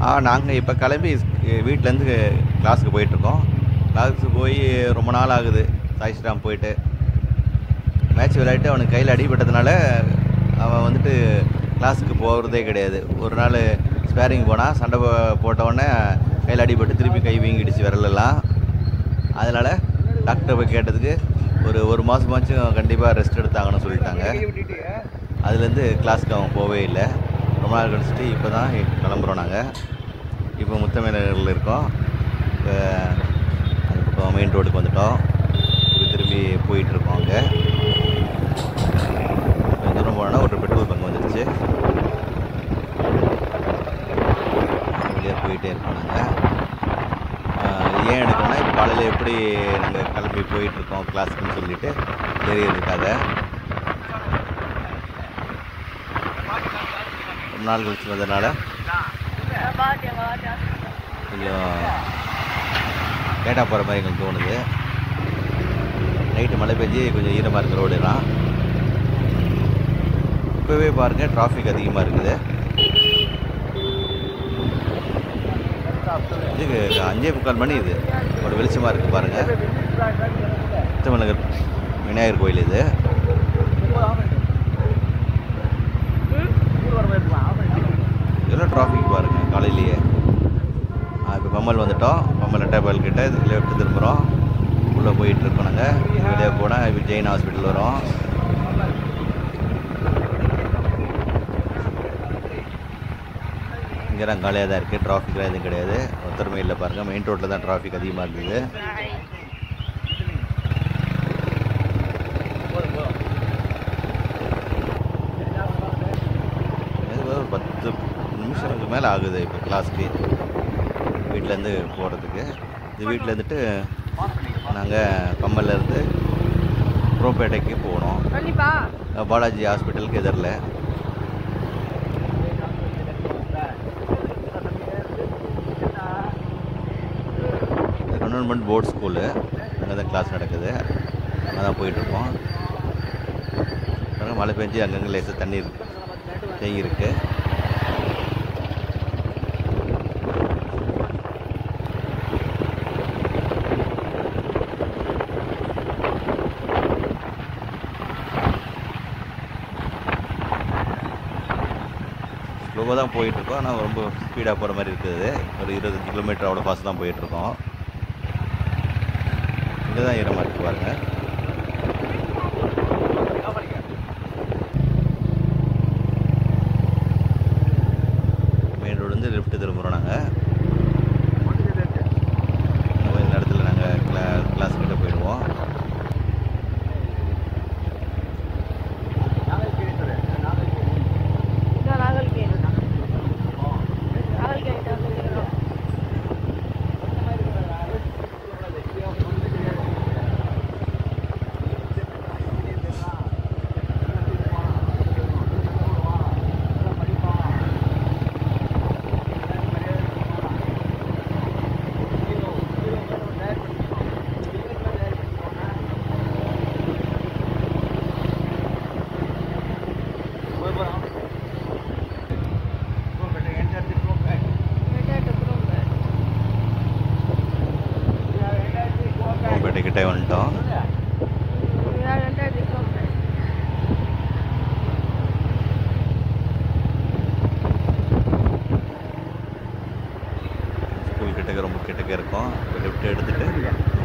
ஆ நாங்கள் இப்போ கிளம்பி வீட்டிலேருந்து கிளாஸுக்கு போயிட்டுருக்கோம். கிளாஸுக்கு போய் ரொம்ப நாள் ஆகுது. சாய் ஸ்ரீராம் போயிட்டு. மேட்ச் விளையாட்டு அவனுக்கு கையில் அடிபட்டதுனால அவன் வந்துட்டு கிளாஸுக்கு போகிறதே கிடையாது. ஒரு நாள் ஸ்பேரிங் போனால் சண்டை போ- போட்ட உடனே கையில் அடிபட்டு திருப்பி கை வீங்கிடுச்சு விரலெல்லாம். அதனால் டாக்டர் போய் கேட்டதுக்கு ஒரு ஒரு மாதமாச்சும் கண்டிப்பாக ரெஸ்ட் எடுத்தாங்கன்னு சொல்லிட்டாங்க. அதுலேருந்து கிளாஸ்க்கு அவன் போகவே இல்லை. ரொம்ப நாள் கழிச்சிட்டு இப்போ தான் கிளம்புறோம் நாங்கள். இப்போ முத்தமிழர்கள் இருக்கோம். இப்போ அந்த பக்கம் மெயின் ரோடுக்கு வந்துட்டோம். இப்போ திரும்பி போயிட்டுருக்கோம் அங்கே. கொஞ்சம் தூரம் போனோன்னா ஒரு பெட்ரோல் பங்க் வந்துடுச்சு வெளியே போயிட்டே இருக்கோம் நாங்கள் ஏன் எடுக்கணும்னா இப்போ காலையில் எப்படி நாங்கள் கிளம்பி போயிட்டுருக்கோம் கிளாஸுக்குன்னு சொல்லிட்டு தெரியறதுக்காக. ரொம்ப நாள் கழிச்சு வந்ததுனால கொஞ்சம் லேட்டாக போகிற மாதிரி எங்களுக்கு தோணுது. நைட்டு மழை பெஞ்சு கொஞ்சம் ஈரமாக இருக்கிற ரோடுலாம் இப்போவே பாருங்கள் டிராஃபிக் அதிகமாக இருக்குது. இது அஞ்சே முக்கால் மணி இது. ஒரு வெளிச்சமாக இருக்குது பாருங்கள் முத்தமிழகர் விநாயகர் கோயில் இது இதெல்லாம் டிராஃபிக் பாருங்கள் காலையிலேயே பம்பல் வந்துட்டோம். பம்மல் டேபிள் கிட்ட லெஃப்ட் திரும்புகிறோம் உள்ளே போயிட்டு இருக்கோம் நாங்கள் வெளியே போனால் ஜெயின் ஹாஸ்பிட்டல் வரும். இங்கெல்லாம் காலியாக தான் இருக்குது டிராஃபிக்லாம் எதுவும் கிடையாது. ஒருத்தருமே இல்லை பாருங்கள் மெயின் ரோட்டில் தான் டிராஃபிக் அதிகமாக இருந்தது. ஒரு பத்து நிமிஷத்துக்கு மேலே ஆகுது இப்போ கிளாஸ்க்கு வீட்டிலேருந்து போகிறதுக்கு. இது வீட்டில் இருந்துட்டு நாங்கள் கம்மல்லேருந்து புரோப்பேட்டைக்கு போனோம். கண்டிப்பா. பாலாஜி ஹாஸ்பிட்டலுக்கு எதிரில். கவர்மெண்ட் போர்ட் ஸ்கூலு அங்கே தான் கிளாஸ் நடக்குது. அங்கே தான் போயிட்டுருக்கோம் மழை பெஞ்சு அங்கங்கே லேசாக தண்ணி இருக்கு ஸ்லோவாக தான் போயிட்டுருக்கோம். ஆனால் ரொம்ப ஸ்பீடாக போகிற மாதிரி இருக்குது. ஒரு இருபது கிலோமீட்டர் அவ்வளோ ஃபாஸ்ட் தான் போயிட்டுருக்கோம். இங்கே தான் ஈரமாக இருக்கு பாருங்க மெயின் ரோடு வந்து லெஃப்ட் திரும்புகிறோம் நாங்கள் கிட்டே வந்துட்டோம். ஸ்கூல் கிட்டக்க ரொம்ப கிட்டக்க இருக்கும். லிஃப்ட் எடுத்துட்டு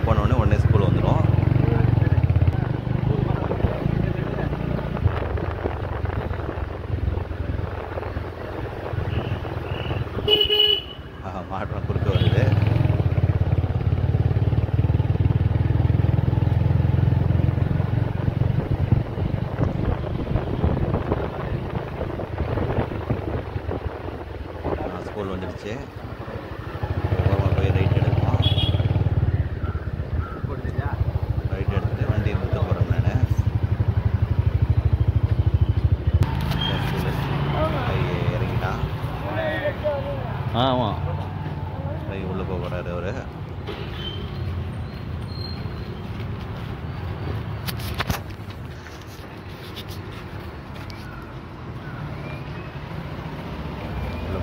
போன உடனே ஸ்கூல் வந்துடும் ஸ்கூல் வந்துடுச்சு ஓரமாக போய் ரைட் எடுப்போம். ரைட் எடுத்துட்டு வண்டி நிறுத்த போகிறேன் நான். இறங்கிட்டான் ஆமாம் உள்ளே போக போகிறாரு அவர்.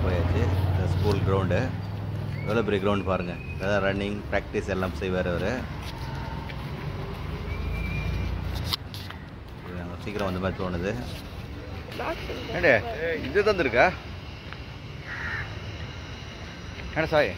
போயாச்சு. இந்த ஸ்கூல் கிரவுண்டு எவ்வளோ பெரிய கிரவுண்டு பாருங்கள் அதான் ரன்னிங் ப்ராக்டிஸ் எல்லாம் செய்வார் அவர். சீக்கிரம் வந்த மாதிரி தோணுது. இது தந்துருக்கா? ஏடா சாய்.